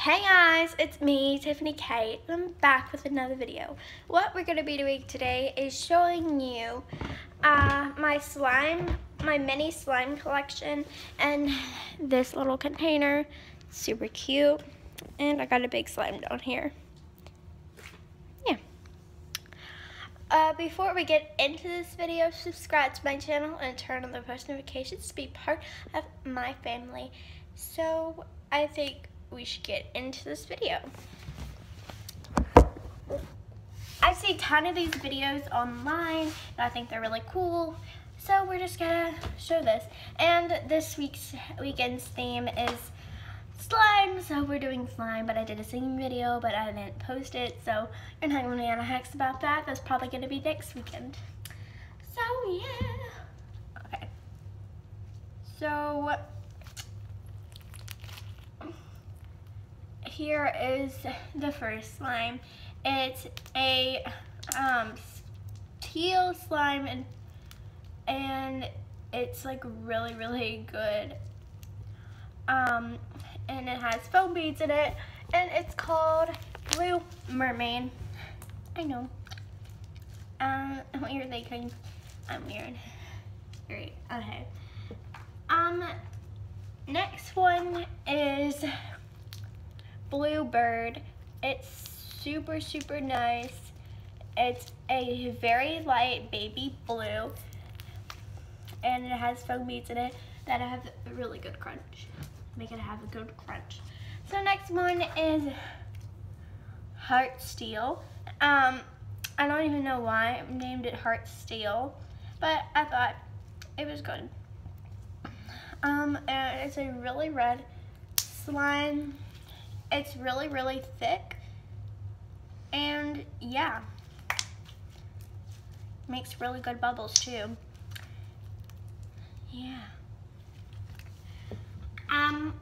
Hey guys, it's me, Tiffany Kate. I'm back with another video. What we're going to be doing today is showing you uh, my slime, my mini slime collection, and this little container. Super cute. And I got a big slime down here. Yeah. Uh, before we get into this video, subscribe to my channel and turn on the post notifications to be part of my family. So, I think we should get into this video. I see a ton of these videos online and I think they're really cool. So we're just gonna show this. And this week's weekend's theme is slime. So we're doing slime, but I did a singing video, but I didn't post it. So you're not gonna be hacks about that. That's probably gonna be next weekend. So yeah. Okay. So here is the first slime. It's a um, teal slime and and it's like really really good. Um, and it has foam beads in it and it's called Blue Mermaid. I know. Um, what you're thinking? I'm weird. Great. Okay. Um, next one is Bluebird. It's super, super nice. It's a very light baby blue. And it has foam beads in it that have a really good crunch. Make it have a good crunch. So next one is Heart Steel. Um, I don't even know why I named it Heart Steel, but I thought it was good. Um, and it's a really red slime. It's really, really thick. And yeah, makes really good bubbles too. Yeah. Um,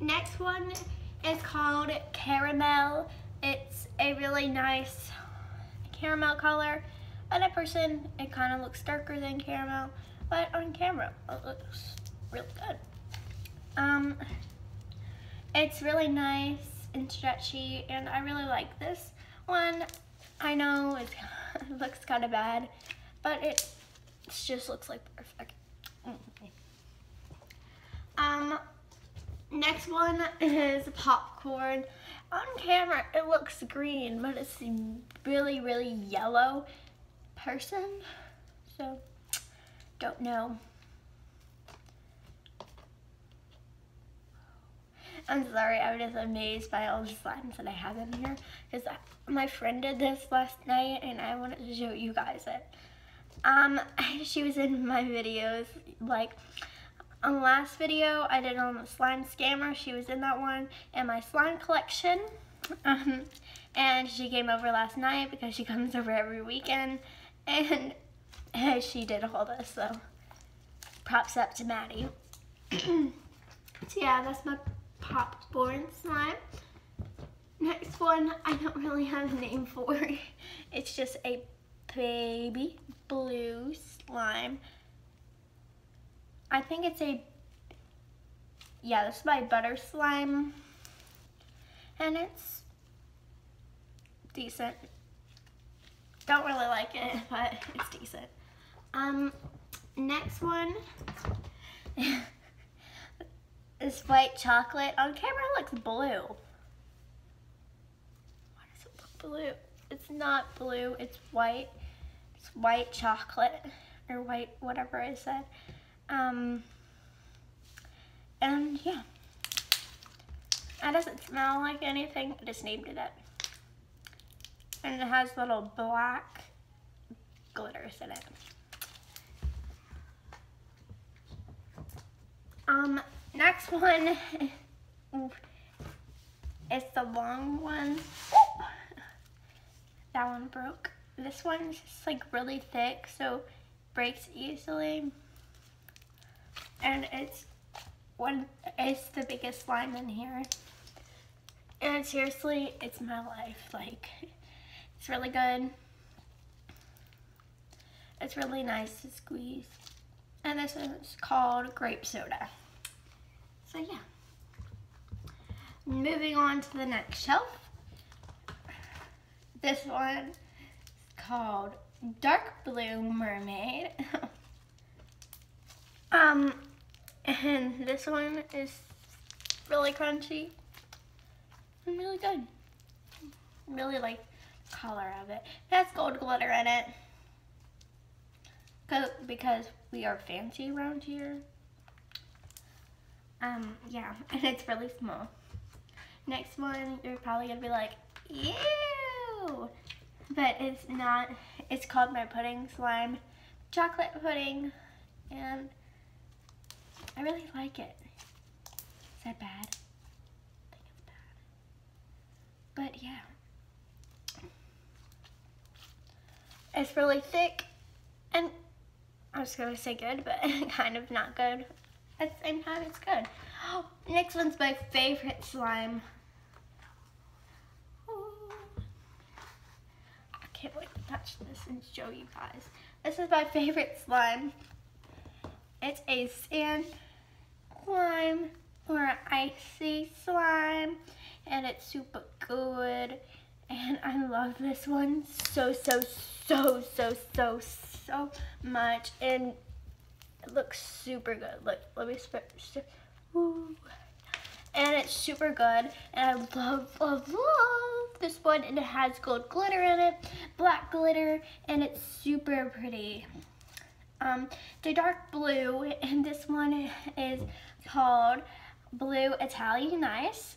next one is called Caramel. It's a really nice caramel color. And a person, it kind of looks darker than caramel, but on camera, it looks really good. Um, it's really nice and stretchy, and I really like this one. I know it looks kind of bad, but it just looks like perfect. Um, next one is popcorn. On camera, it looks green, but it's really, really yellow person. So, don't know. I'm sorry, I was just amazed by all the slimes that I have in here. Because my friend did this last night and I wanted to show you guys it. Um, she was in my videos, like, on the last video I did on the slime scammer, she was in that one, and my slime collection. Um, and she came over last night because she comes over every weekend, and she did all this, so props up to Maddie. so yeah, that's my popcorn slime. Next one, I don't really have a name for. it. It's just a baby blue slime. I think it's a, yeah, this is my butter slime. And it's decent. Don't really like it, but it's decent. Um, next one. This white chocolate. On camera looks blue. Why does it look blue? It's not blue, it's white. It's white chocolate, or white, whatever I said. Um, and yeah. That doesn't smell like anything, I just named it it. And it has little black glitters in it. Um, Next one is the long one. That one broke. This one's just like really thick, so breaks easily. And it's one it's the biggest slime in here. And seriously, it's my life. Like, it's really good. It's really nice to squeeze. And this is called grape soda. So yeah. moving on to the next shelf. This one is called Dark Blue Mermaid. um, and this one is really crunchy and really good. Really like the color of it. It has gold glitter in it. Because we are fancy around here. Um, yeah, and it's really small. Next one, you're probably gonna be like, ew! But it's not, it's called my pudding slime chocolate pudding, and I really like it. Is that bad? I think it's bad. But yeah. It's really thick, and I was gonna say good, but kind of not good. At the same time, it's good. Next one's my favorite slime. I can't wait to touch this and show you guys. This is my favorite slime. It's a sand slime or icy slime and it's super good and I love this one so so so so so so much and it looks super good. Look, let me spit. And it's super good and I love love love this one and it has gold glitter in it, black glitter, and it's super pretty. Um, the dark blue, and this one is called Blue Italian Ice.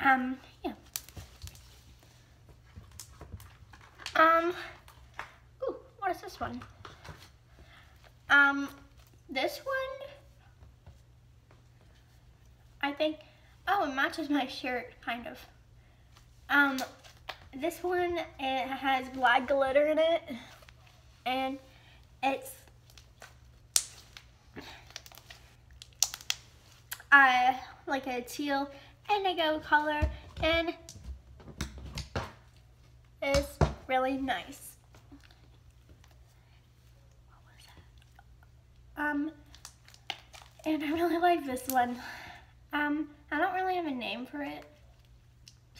Um, yeah. Um, ooh, what is this one? Um, this one, I think, oh, it matches my shirt, kind of. Um, this one, it has black glitter in it, and it's uh, like a teal indigo color, and it's really nice. Um, and I really like this one. Um, I don't really have a name for it.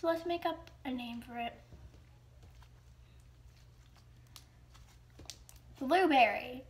So let's make up a name for it. Blueberry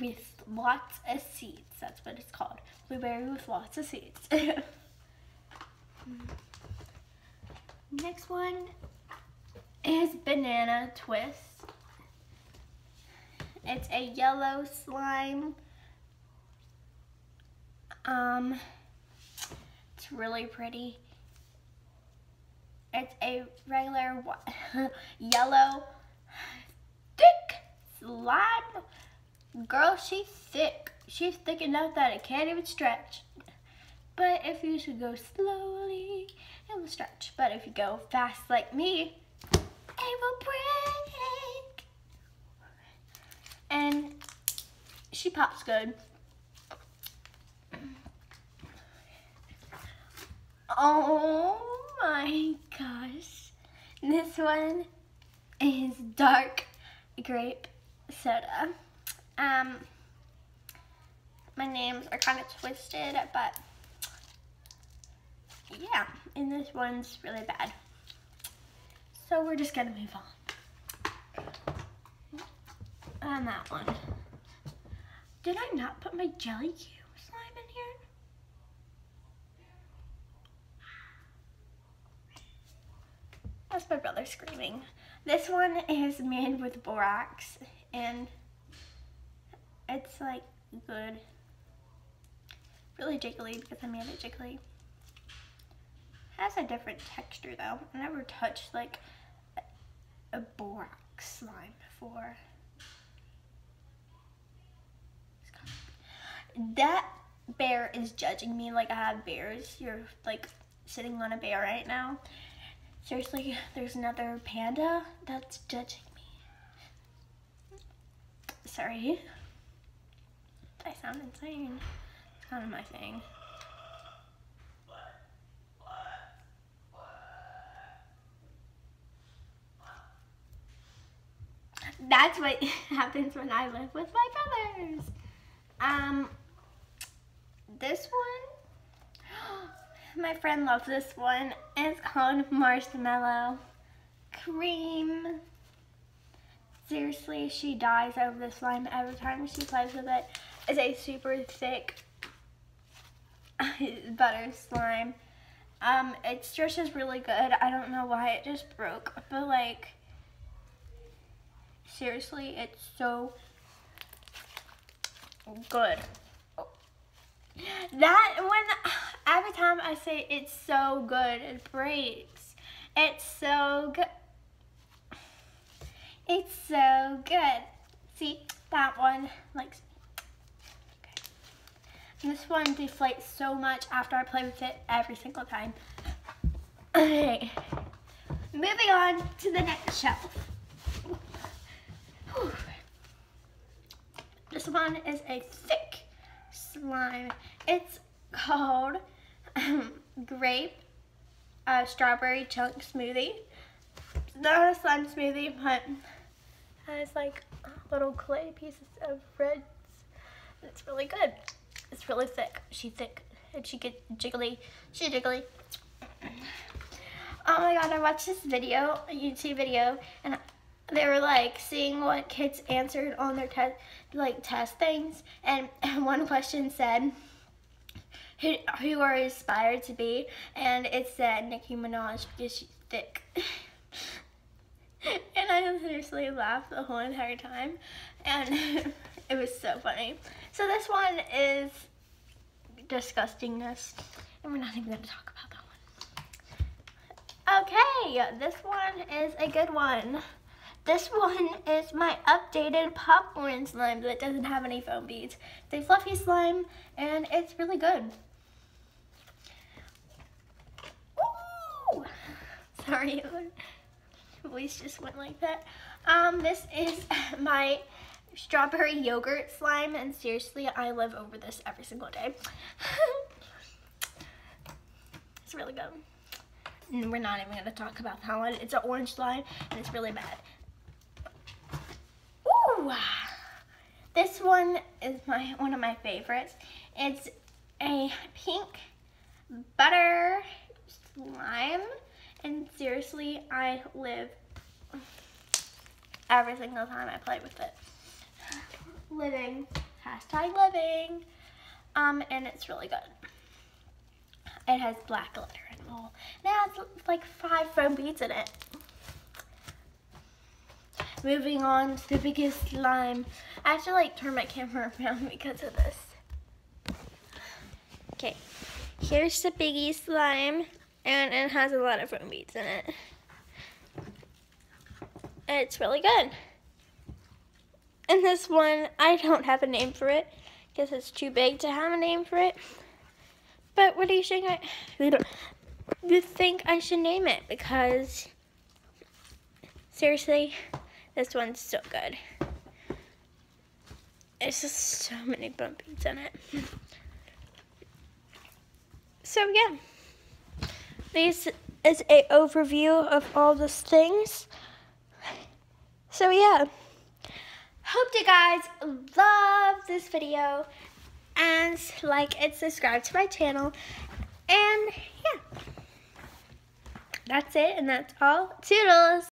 with lots of seeds. That's what it's called. Blueberry with lots of seeds. Next one is banana twist. It's a yellow slime. Um, it's really pretty. It's a regular yellow thick slime. Girl, she's thick. She's thick enough that it can't even stretch. But if you should go slowly, it will stretch. But if you go fast like me, it will break. And she pops good. Oh my gosh. This one is dark grape soda. Um, my names are kind of twisted, but yeah, and this one's really bad. So we're just gonna move on. On that one. Did I not put my jelly cube? Slime in here? That's my brother screaming. This one is made with borax and it's like good. Really jiggly because I made it jiggly. Has a different texture though. I never touched like a, a borax slime before. That bear is judging me like I have bears. You're like sitting on a bear right now. Seriously, there's another panda that's judging me. Sorry. I sound insane. It's kind of my thing. That's what happens when I live with my brothers. Um, this one, my friend loves this one. It's called Marshmallow Cream. Seriously, she dies over this slime every time she plays with it. It's a super thick butter slime. Um, it stretches really good. I don't know why it just broke, but like, seriously, it's so good. That, when, every time I say it's so good, it breaks. It's so good. It's so good. See, that one likes me. this one deflates so much after I play with it every single time. Okay, moving on to the next shelf. This one is a thick slime. It's called Grape uh, Strawberry Chunk Smoothie. Not a slime smoothie, but has like little clay pieces of reds. It's really good. It's really thick. She's thick. And she gets jiggly. She jiggly. Oh my god, I watched this video, a YouTube video, and they were like seeing what kids answered on their test, like test things, and one question said, who, who are inspired to be, and it said Nicki Minaj because she's thick. and I seriously laughed the whole entire time, and it was so funny. So this one is disgustingness, and we're not even going to talk about that one. Okay, this one is a good one. This one is my updated popcorn slime that doesn't have any foam beads. It's a fluffy slime, and it's really good. Ooh! Sorry, voice just went like that. Um, this is my strawberry yogurt slime, and seriously, I live over this every single day. it's really good. And we're not even going to talk about that one. It's an orange slime, and it's really bad. Ooh! This one is my one of my favorites. It's a pink butter slime, seriously, I live every single time I play with it. Living, hashtag living, um, and it's really good. It has black glitter and all. It has like five foam beads in it. Moving on to the biggest slime. I have to like turn my camera around because of this. Okay, here's the biggie slime and it has a lot of foam beads in it. It's really good. And this one, I don't have a name for it because it's too big to have a name for it. But what do you think I, you think I should name it? Because seriously, this one's so good. It's just so many bumpies in it. So yeah, this is a overview of all those things. So yeah, hope you guys love this video and like and subscribe to my channel. And yeah, that's it and that's all. Toodles!